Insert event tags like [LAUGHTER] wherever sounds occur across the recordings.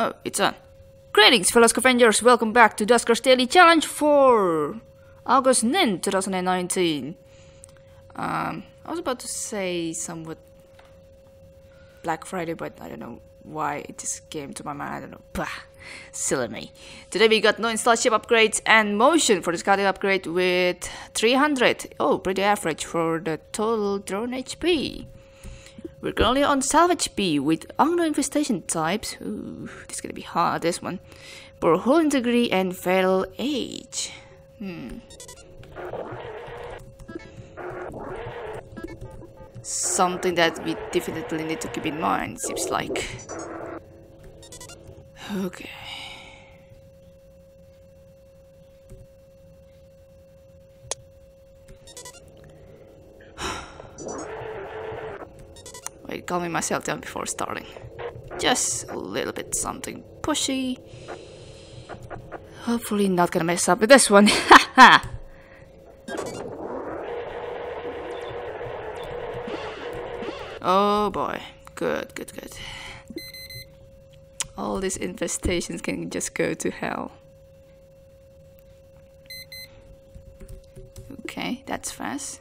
Oh, it's on. Greetings, fellow scavengers. Welcome back to Duskers Daily Challenge for August 9, 2019. Um, I was about to say somewhat Black Friday, but I don't know why it just came to my mind. I don't know. Bah, silly me. Today we got no install ship upgrades and motion for the scouting upgrade with 300. Oh, pretty average for the total drone HP. We're currently on salvage B with unknown infestation types. Ooh, this is gonna be hard, this one. For hull integrity and fatal age. Hmm. Something that we definitely need to keep in mind, seems like. Okay. Calming myself down before starting. Just a little bit something pushy. Hopefully not gonna mess up with this one. Haha! [LAUGHS] oh boy. Good, good, good. All these infestations can just go to hell. Okay, that's fast.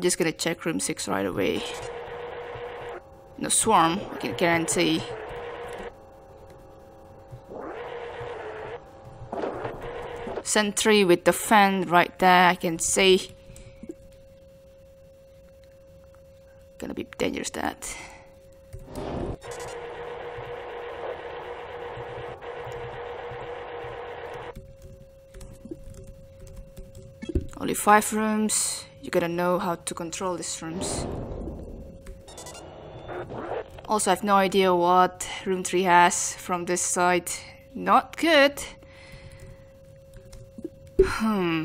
Just gonna check room 6 right away. No swarm, I can guarantee. Sentry with the fan right there, I can see. Gonna be dangerous that. Only five rooms. You gotta know how to control these rooms. Also, I have no idea what room 3 has from this side. Not good. Hmm.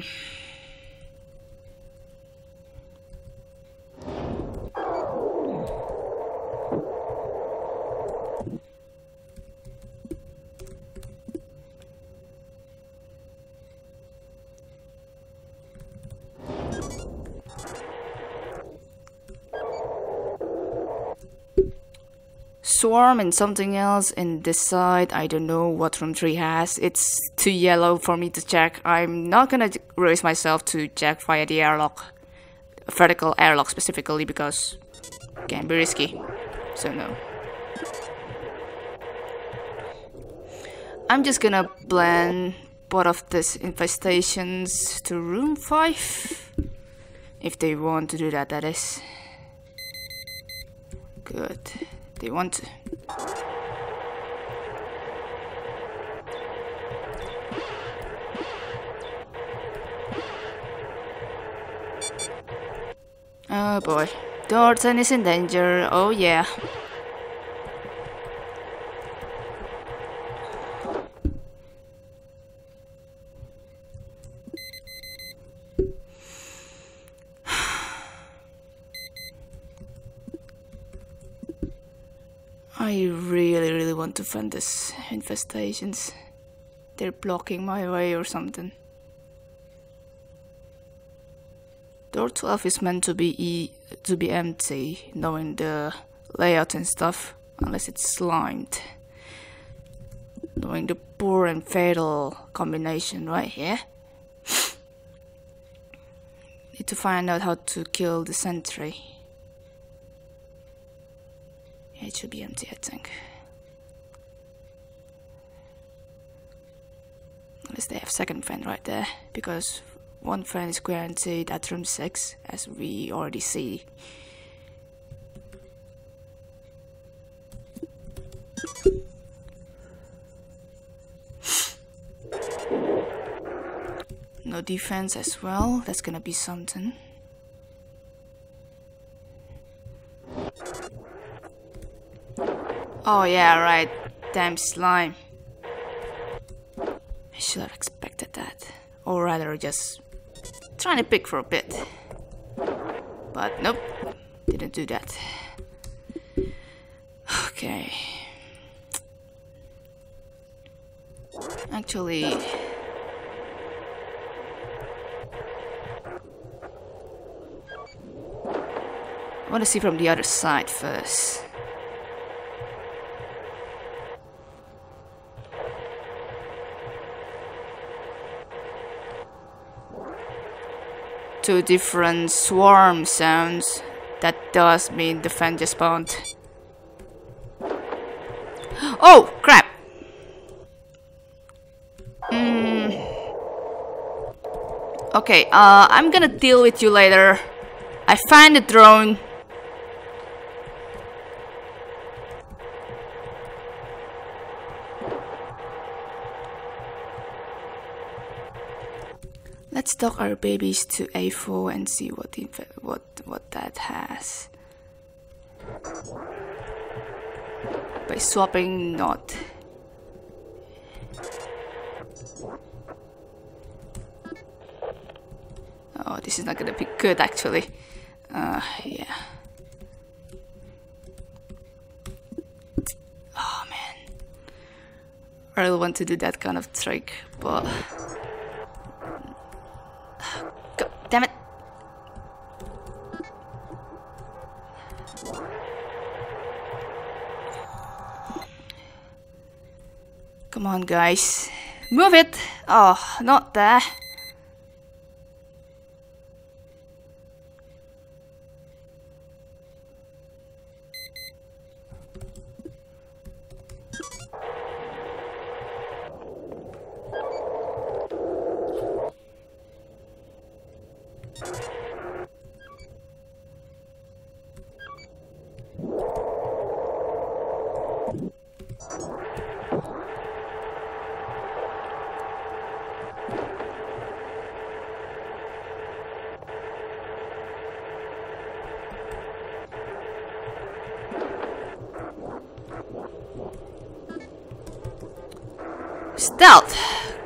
Swarm and something else in this side. I don't know what room 3 has. It's too yellow for me to check. I'm not gonna raise myself to check via the airlock. Vertical airlock specifically because it can be risky. So no. I'm just gonna blend both of these infestations to room 5. If they want to do that, that is. Good. They want to. Oh boy. Dorton is in danger. Oh yeah. I really, really want to fund these infestations. They're blocking my way or something. Door 12 is meant to be e to be empty, knowing the layout and stuff, unless it's slimed. Knowing the poor and fatal combination right here. Need to find out how to kill the sentry. It should be empty, I think. Unless they have second friend right there, because one friend is guaranteed at room 6, as we already see. No defense as well, that's gonna be something. Oh yeah, right. Damn slime. I should have expected that. or rather just trying to pick for a bit. But nope, didn't do that. Okay. Actually, I want to see from the other side first. Two different swarm sounds. That does mean the fan just spawned. Oh, crap! Mm. Okay, uh, I'm gonna deal with you later. I find the drone. Let's our babies to A4 and see what what what that has. By swapping not. Oh, this is not gonna be good actually. Uh, yeah. Oh man. I really want to do that kind of trick, but... guys. Move it! Oh, not there. Stealth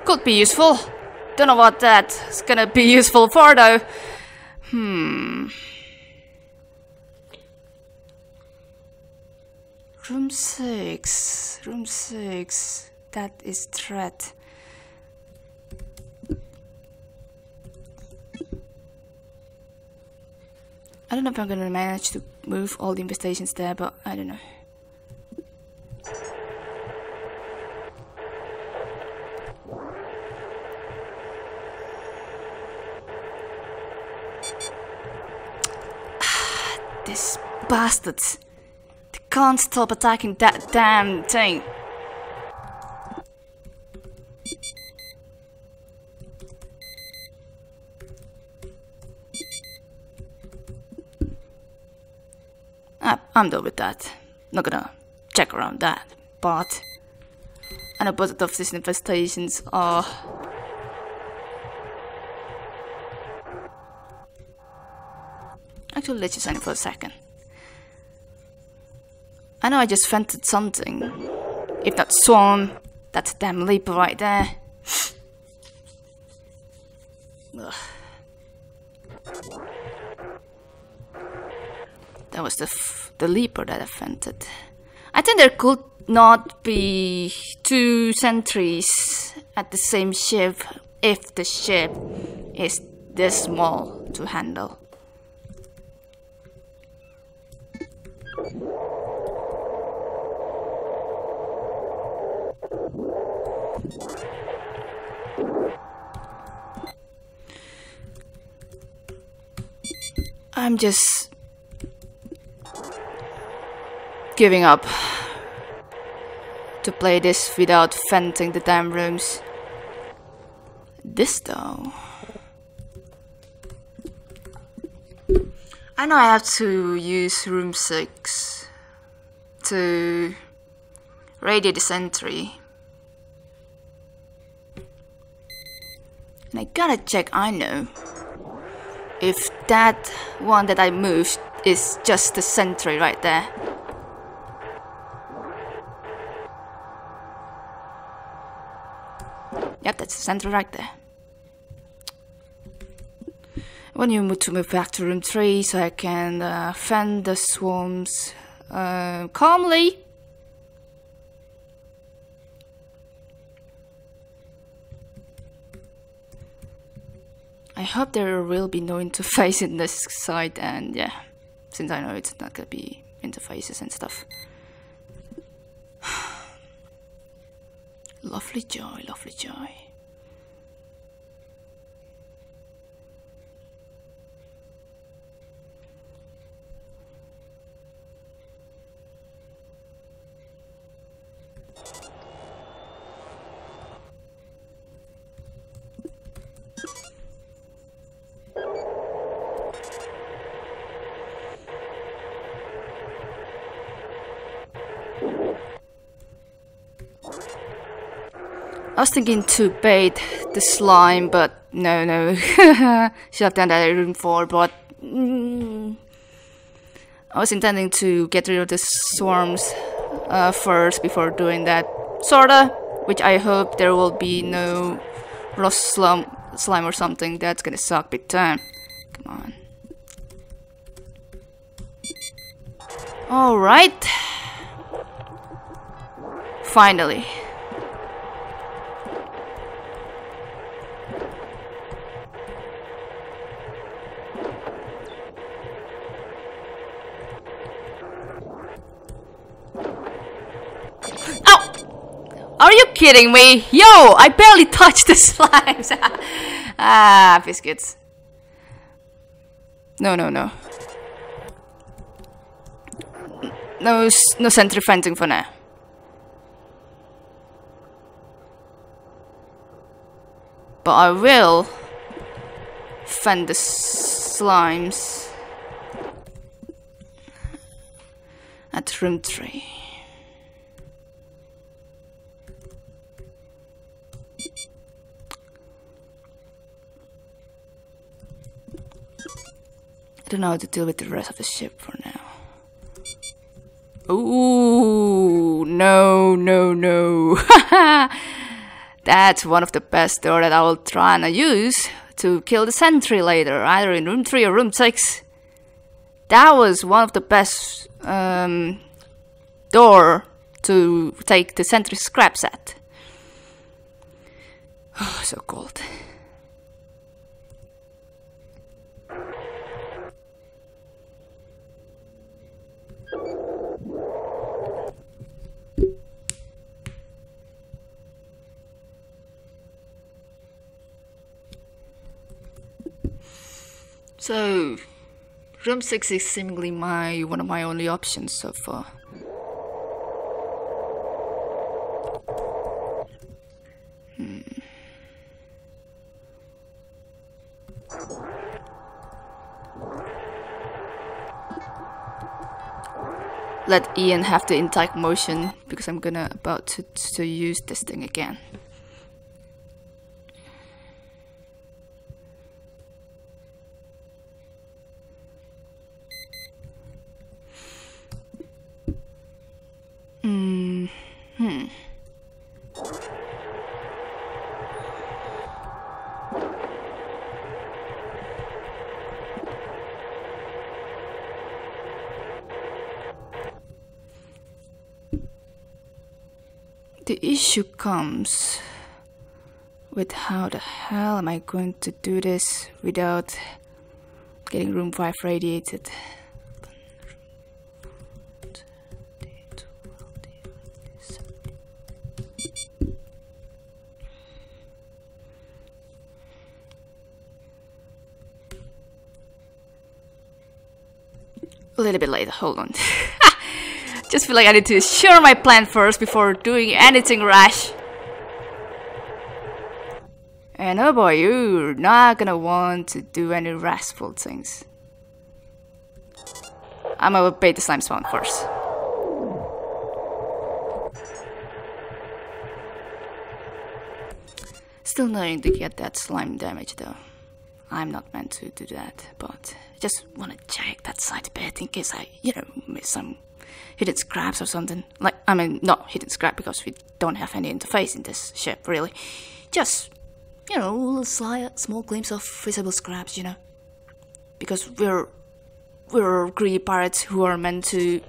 could be useful. Don't know what that's gonna be useful for though. Hmm. Room 6. Room 6. That is threat. I don't know if I'm gonna manage to move all the infestations there, but I don't know. These bastards. They can't stop attacking that damn thing. Ah, I'm done with that. Not gonna check around that. But know both of these infestations are Actually, let's just it for a second. I know I just vented something. If not Swarm, that's damn leaper right there. That was the the leaper that I vented. I think there could not be two sentries at the same ship if the ship is this small to handle. I'm just giving up to play this without venting the damn rooms. This though. I know I have to use room 6 to radio the sentry. And I gotta check I know if that one that I moved is just the sentry right there. Yep, that's the sentry right there. when you move to move back to room 3 so I can uh, fend the swarms uh, calmly. I hope there will be no interface in this side and yeah, since I know it's not gonna be interfaces and stuff. [SIGHS] lovely joy, lovely joy. I was thinking to bait the slime, but no, no. Should have done that in room 4, but... Mm, I was intending to get rid of the swarms uh, first before doing that. Sorta. Which I hope there will be no lost slum, slime or something. That's gonna suck big time. Come on. Alright. Finally. Are you kidding me? Yo, I barely touched the [LAUGHS] slimes. ah, biscuits. No, no, no. No, no sentry fencing for now. But I will fend the slimes at room 3. Don't know how to deal with the rest of the ship for now. Ooh, no, no, no. [LAUGHS] That's one of the best door that I will try and use to kill the sentry later, either in room 3 or room 6. That was one of the best um, door to take the sentry scraps at. Oh, [SIGHS] so cold. So, room 6 is seemingly my one of my only options so far. Hmm. Let Ian have the intact motion because I'm gonna about to, to use this thing again. Hmm. the issue comes with how the hell am I going to do this without getting room 5 radiated. A little bit later, hold on. [LAUGHS] Just feel like I need to share my plan first before doing anything rash. And oh boy, you're not gonna want to do any rashful things. I'm gonna bait the slime spawn first. Still knowing to get that slime damage though. I'm not meant to do that, but Just wanna check that side a bit in case I, you know, miss some hidden scraps or something. Like, I mean, not hidden scrap because we don't have any interface in this ship, really. Just, you know, a slight, small glimpse of visible scraps, you know. because we're we're greedy pirates who are meant to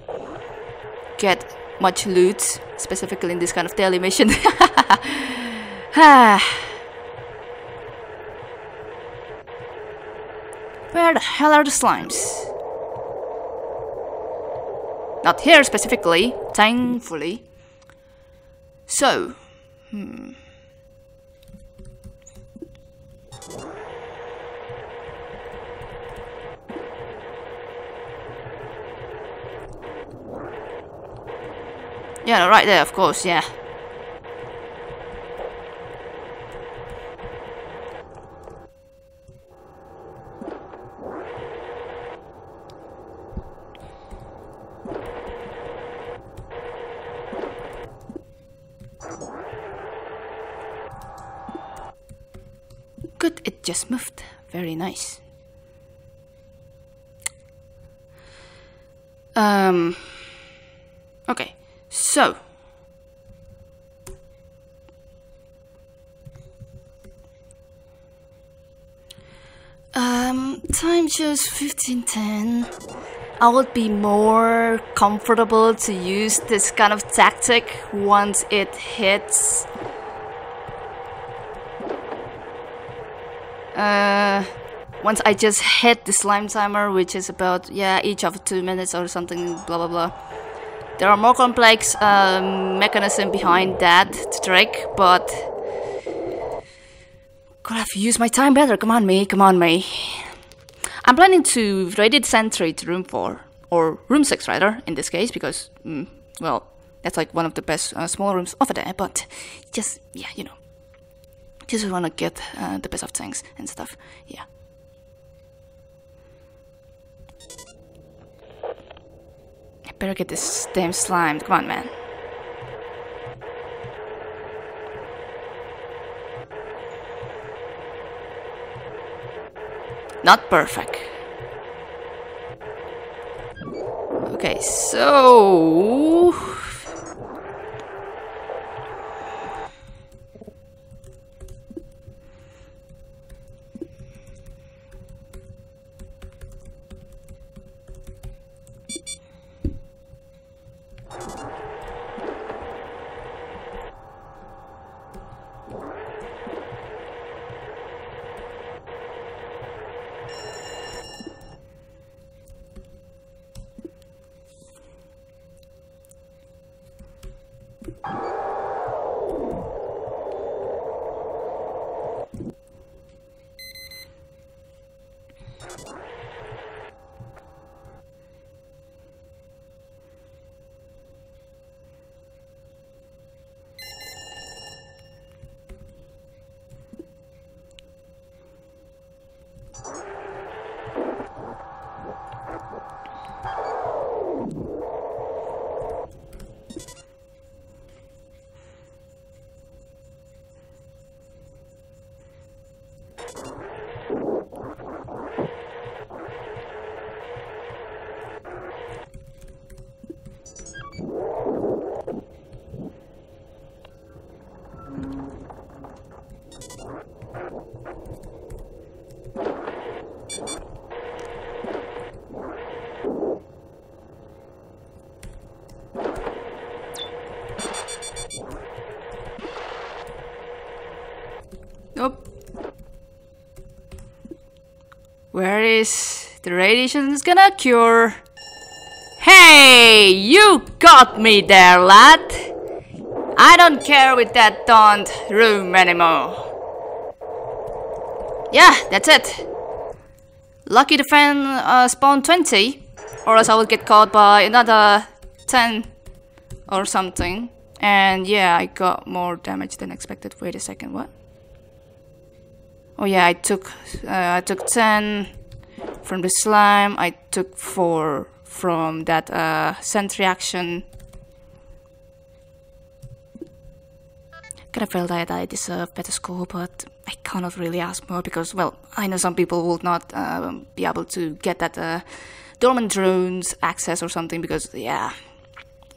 get much loot, specifically in this kind of daily mission. [LAUGHS] [SIGHS] [SIGHS] [SIGHS] Where the hell are the slimes? Not here specifically, thankfully. So, hmm. Yeah, right there, of course, yeah. Good, it just moved. Very nice. Um. Okay, so. Um, time shows 1510. I would be more comfortable to use this kind of tactic once it hits Uh, once I just hit the slime timer, which is about, yeah, each of two minutes or something, blah blah blah. There are more complex um, mechanism behind that trick, but could have used my time better. Come on, me, come on, me. I'm planning to raid sentry to room 4, or room 6 rather, in this case, because, mm, well, that's like one of the best uh, small rooms over there, but just, yeah, you know just want to get uh, the best of things and stuff. Yeah. I better get this damn slime. Come on, man. Not perfect. Okay, so Nope. Where is the radiation is gonna cure? Hey, you got me there, lad. I don't care with that dawned room anymore. Yeah, that's it. Lucky to find uh, spawn 20, or else I would get caught by another 10 or something. And yeah, I got more damage than expected. Wait a second, what? Oh yeah, I took uh, I took 10 from the slime. I took 4 from that uh, scent reaction. Kind of felt that I deserve better score, but I cannot really ask more because, well, I know some people will not uh, be able to get that uh, dormant drones access or something because, yeah,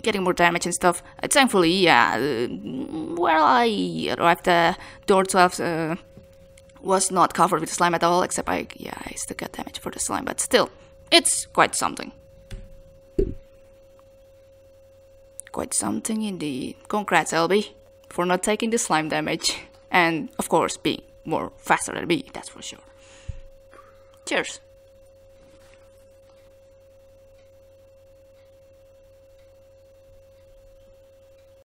getting more damage and stuff. Uh, thankfully, yeah, uh, well, I arrived at door 12 was not covered with slime at all, except I, yeah, I still got damage for the slime, but still, it's quite something. Quite something indeed. Congrats, LB, for not taking the slime damage, and of course, being more faster than me, that's for sure. Cheers.